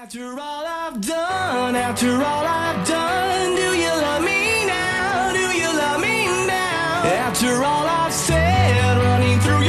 After all I've done, after all I've done, do you love me now? Do you love me now? After all I've said, running through